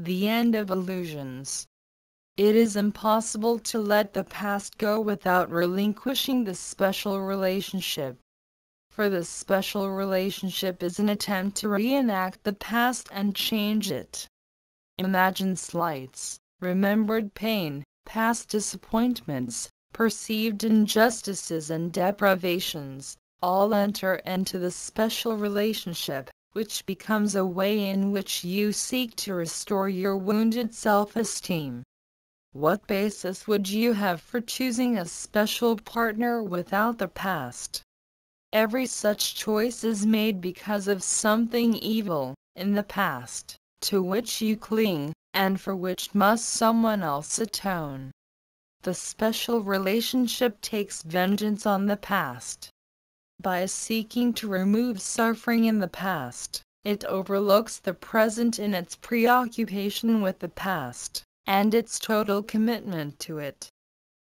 the end of illusions. It is impossible to let the past go without relinquishing the special relationship. For the special relationship is an attempt to reenact the past and change it. Imagine slights, remembered pain, past disappointments, perceived injustices and deprivations, all enter into the special relationship, which becomes a way in which you seek to restore your wounded self-esteem. What basis would you have for choosing a special partner without the past? Every such choice is made because of something evil in the past, to which you cling, and for which must someone else atone. The special relationship takes vengeance on the past. By seeking to remove suffering in the past, it overlooks the present in its preoccupation with the past and its total commitment to it.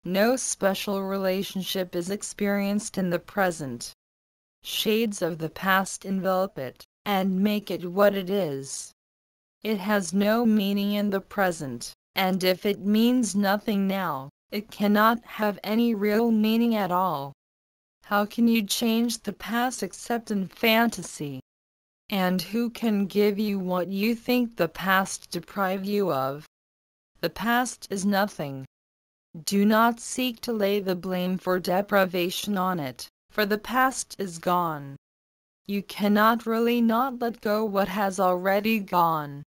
No special relationship is experienced in the present. Shades of the past envelop it, and make it what it is. It has no meaning in the present, and if it means nothing now, it cannot have any real meaning at all. How can you change the past except in fantasy? And who can give you what you think the past deprive you of? The past is nothing. Do not seek to lay the blame for deprivation on it, for the past is gone. You cannot really not let go what has already gone.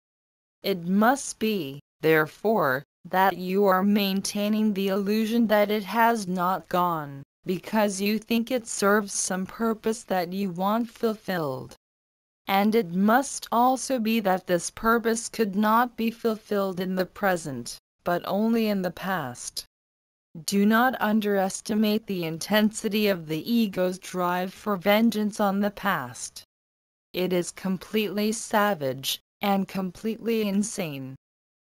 It must be, therefore, that you are maintaining the illusion that it has not gone, because you think it serves some purpose that you want fulfilled. And it must also be that this purpose could not be fulfilled in the present, but only in the past. Do not underestimate the intensity of the ego's drive for vengeance on the past. It is completely savage and completely insane.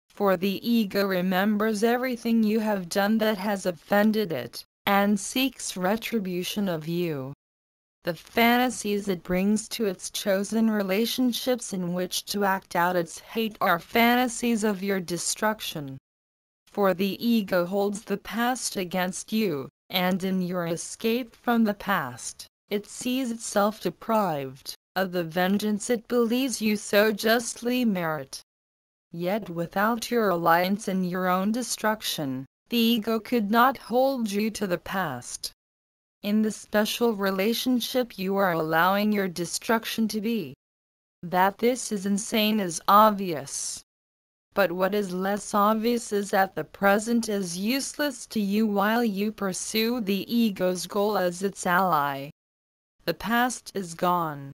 For the ego remembers everything you have done that has offended it, and seeks retribution of you the fantasies it brings to its chosen relationships in which to act out its hate are fantasies of your destruction. For the ego holds the past against you, and in your escape from the past, it sees itself deprived of the vengeance it believes you so justly merit. Yet without your alliance in your own destruction, the ego could not hold you to the past. In the special relationship you are allowing your destruction to be. That this is insane is obvious. But what is less obvious is that the present is useless to you while you pursue the ego's goal as its ally. The past is gone.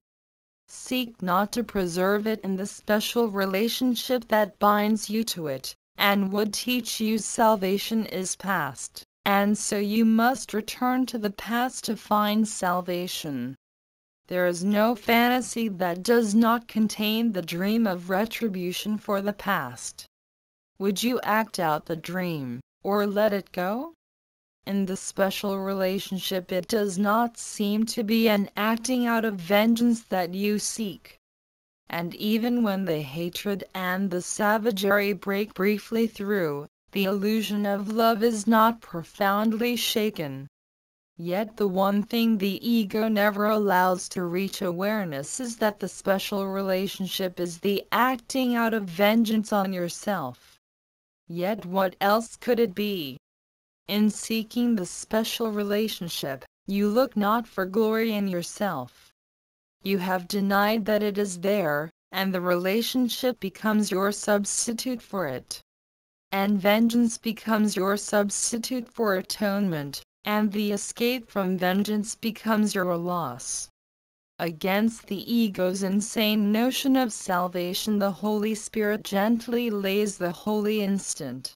Seek not to preserve it in the special relationship that binds you to it, and would teach you salvation is past and so you must return to the past to find salvation. There is no fantasy that does not contain the dream of retribution for the past. Would you act out the dream, or let it go? In the special relationship it does not seem to be an acting out of vengeance that you seek. And even when the hatred and the savagery break briefly through, the illusion of love is not profoundly shaken. Yet the one thing the ego never allows to reach awareness is that the special relationship is the acting out of vengeance on yourself. Yet what else could it be? In seeking the special relationship, you look not for glory in yourself. You have denied that it is there, and the relationship becomes your substitute for it and vengeance becomes your substitute for atonement, and the escape from vengeance becomes your loss. Against the ego's insane notion of salvation, the Holy Spirit gently lays the holy instant.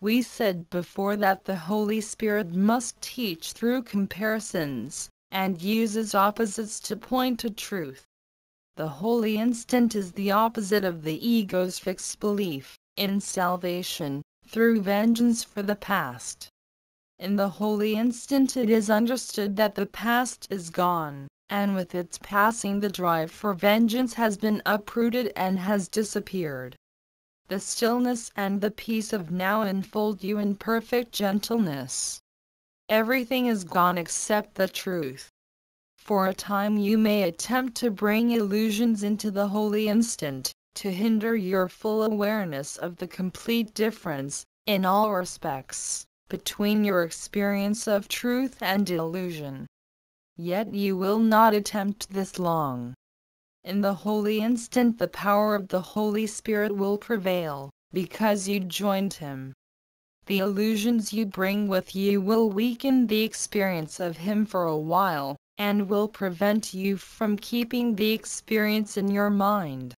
We said before that the Holy Spirit must teach through comparisons, and uses opposites to point to truth. The holy instant is the opposite of the ego's fixed belief in salvation, through vengeance for the past. In the holy instant it is understood that the past is gone, and with its passing the drive for vengeance has been uprooted and has disappeared. the stillness and the peace of now enfold you in perfect gentleness. Everything is gone except the truth. For a time you may attempt to bring illusions into the holy instant, to hinder your full awareness of the complete difference, in all respects, between your experience of truth and illusion. Yet you will not attempt this long. In the holy instant the power of the Holy Spirit will prevail, because you joined Him. The illusions you bring with you will weaken the experience of Him for a while, and will prevent you from keeping the experience in your mind.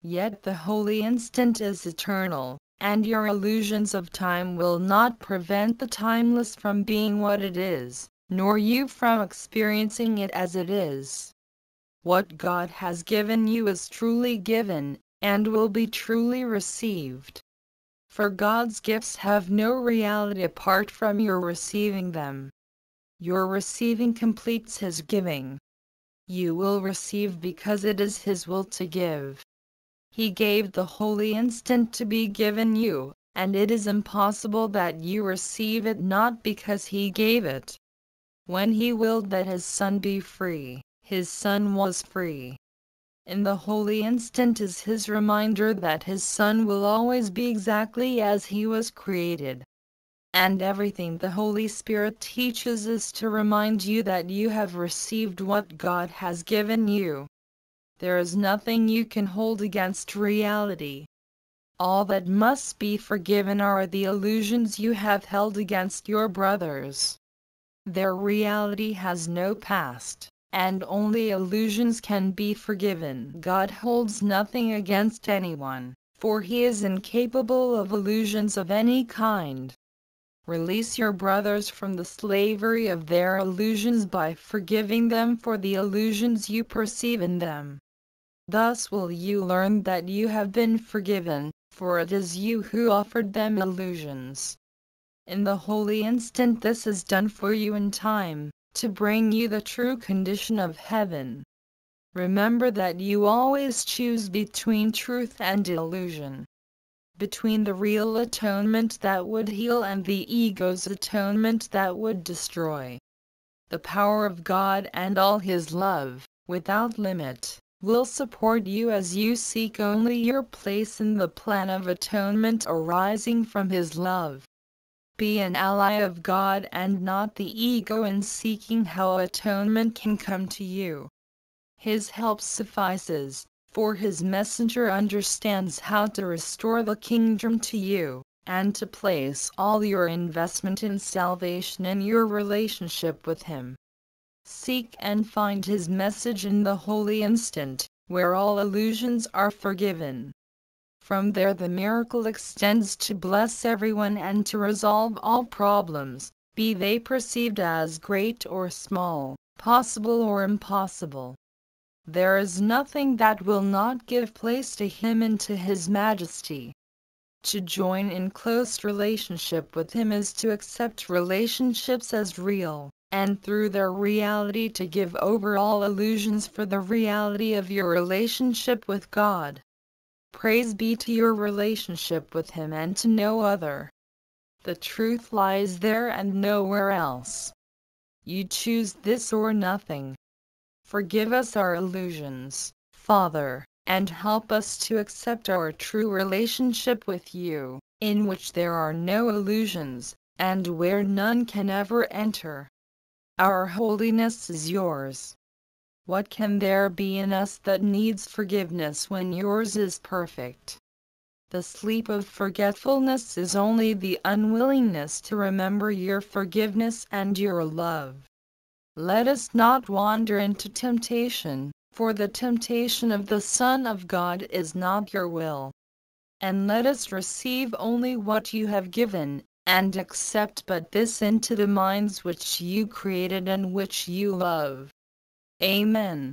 Yet the holy instant is eternal, and your illusions of time will not prevent the timeless from being what it is, nor you from experiencing it as it is. What God has given you is truly given, and will be truly received. For God's gifts have no reality apart from your receiving them. Your receiving completes His giving. You will receive because it is His will to give. He gave the holy instant to be given you, and it is impossible that you receive it not because He gave it. When He willed that His Son be free, his son was free. In the holy instant is his reminder that his son will always be exactly as he was created. And everything the Holy Spirit teaches is to remind you that you have received what God has given you. There is nothing you can hold against reality. All that must be forgiven are the illusions you have held against your brothers. Their reality has no past and only illusions can be forgiven. God holds nothing against anyone, for he is incapable of illusions of any kind. Release your brothers from the slavery of their illusions by forgiving them for the illusions you perceive in them. Thus will you learn that you have been forgiven, for it is you who offered them illusions. In the holy instant this is done for you in time, to bring you the true condition of heaven. Remember that you always choose between truth and illusion. Between the real atonement that would heal and the ego's atonement that would destroy. The power of God and all His love, without limit, will support you as you seek only your place in the plan of atonement arising from His love. Be an ally of God and not the ego in seeking how atonement can come to you. His help suffices, for his messenger understands how to restore the kingdom to you, and to place all your investment in salvation in your relationship with him. Seek and find his message in the holy instant, where all illusions are forgiven. From there the miracle extends to bless everyone and to resolve all problems, be they perceived as great or small, possible or impossible. There is nothing that will not give place to Him and to His Majesty. To join in close relationship with Him is to accept relationships as real, and through their reality to give over all illusions for the reality of your relationship with God. Praise be to your relationship with Him and to no other. The truth lies there and nowhere else. You choose this or nothing. Forgive us our illusions, Father, and help us to accept our true relationship with you, in which there are no illusions, and where none can ever enter. Our holiness is yours. What can there be in us that needs forgiveness when yours is perfect? The sleep of forgetfulness is only the unwillingness to remember your forgiveness and your love. Let us not wander into temptation, for the temptation of the Son of God is not your will. And let us receive only what you have given, and accept but this into the minds which you created and which you love. Amen.